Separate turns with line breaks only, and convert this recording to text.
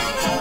Oh,